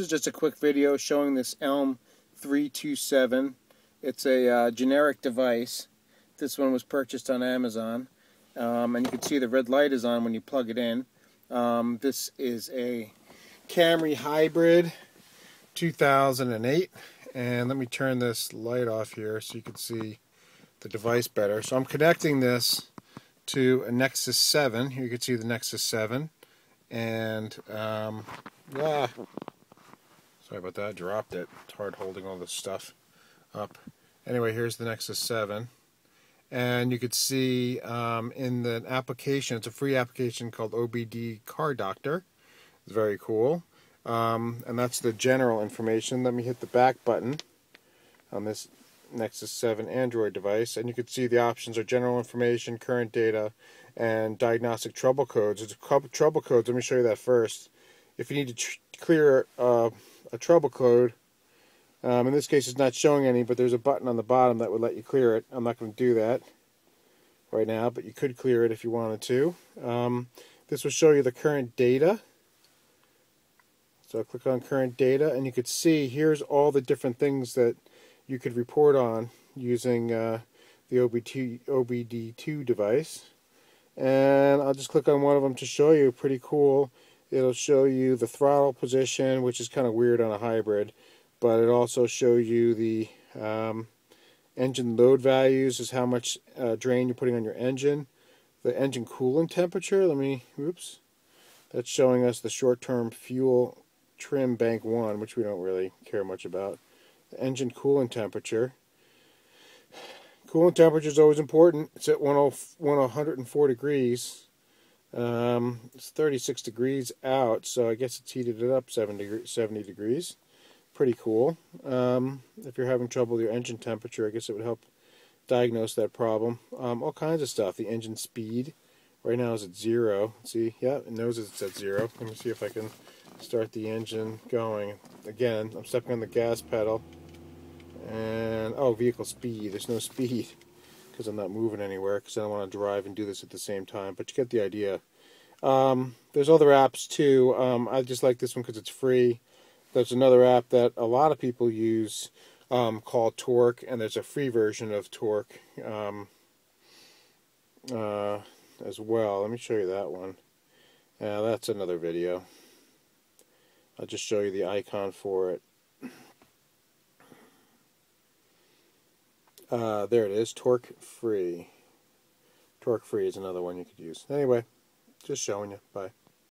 This is just a quick video showing this Elm 327. It's a uh, generic device. This one was purchased on Amazon. Um, and you can see the red light is on when you plug it in. Um, this is a Camry Hybrid 2008. And let me turn this light off here so you can see the device better. So I'm connecting this to a Nexus 7. Here you can see the Nexus 7. And, um, sorry about that, dropped it. It's hard holding all this stuff up. Anyway, here's the Nexus 7. And you could see um, in the application, it's a free application called OBD Car Doctor. It's very cool. Um, and that's the general information. Let me hit the back button on this Nexus 7 Android device, and you can see the options are general information, current data, and diagnostic trouble codes. It's trouble codes. Let me show you that first. If you need to clear uh, a trouble code, um, in this case it's not showing any, but there's a button on the bottom that would let you clear it. I'm not going to do that right now, but you could clear it if you wanted to. Um, this will show you the current data. So click on current data, and you could see here's all the different things that you could report on using uh, the OBD, OBD2 device. And I'll just click on one of them to show you. Pretty cool. It'll show you the throttle position, which is kind of weird on a hybrid, but it also shows you the um, engine load values, is how much uh, drain you're putting on your engine. The engine coolant temperature, let me, oops, that's showing us the short-term fuel trim bank 1, which we don't really care much about the engine coolant temperature. Coolant temperature is always important. It's at 104 degrees. Um, it's 36 degrees out, so I guess it's heated it up 70, 70 degrees. Pretty cool. Um, if you're having trouble with your engine temperature, I guess it would help diagnose that problem. Um, all kinds of stuff. The engine speed right now is at zero. See, yeah, it knows it's at zero. Let me see if I can start the engine going. Again, I'm stepping on the gas pedal. And, oh, vehicle speed. There's no speed because I'm not moving anywhere because I don't want to drive and do this at the same time. But you get the idea. Um, there's other apps too. Um, I just like this one because it's free. There's another app that a lot of people use um, called Torque, and there's a free version of Torque um, uh, as well. Let me show you that one. Yeah, that's another video. I'll just show you the icon for it. Uh, there it is, torque free. Torque free is another one you could use. Anyway, just showing you. Bye.